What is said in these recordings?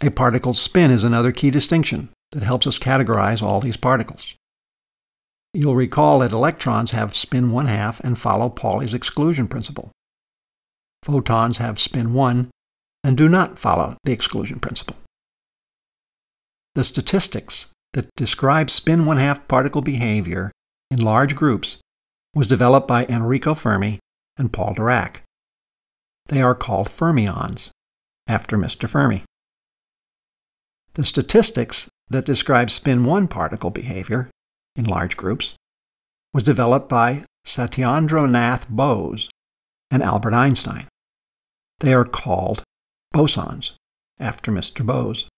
A particle's spin is another key distinction that helps us categorize all these particles. You'll recall that electrons have spin 1 half and follow Pauli's exclusion principle. Photons have spin 1 and do not follow the exclusion principle. The statistics that describe spin 1 half particle behavior in large groups was developed by Enrico Fermi and Paul Dirac. They are called fermions, after Mr. Fermi. The statistics that describe spin 1 particle behavior in large groups was developed by Satyendranath Bose and Albert Einstein. They are called bosons, after Mr. Bose.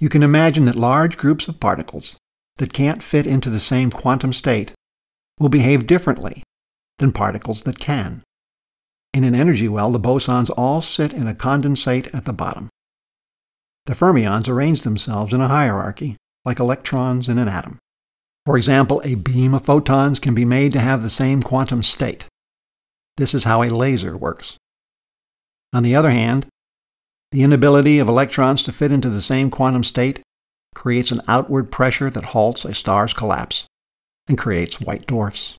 You can imagine that large groups of particles that can't fit into the same quantum state will behave differently than particles that can. In an energy well, the bosons all sit in a condensate at the bottom. The fermions arrange themselves in a hierarchy, like electrons in an atom. For example, a beam of photons can be made to have the same quantum state. This is how a laser works. On the other hand, the inability of electrons to fit into the same quantum state creates an outward pressure that halts a star's collapse and creates white dwarfs.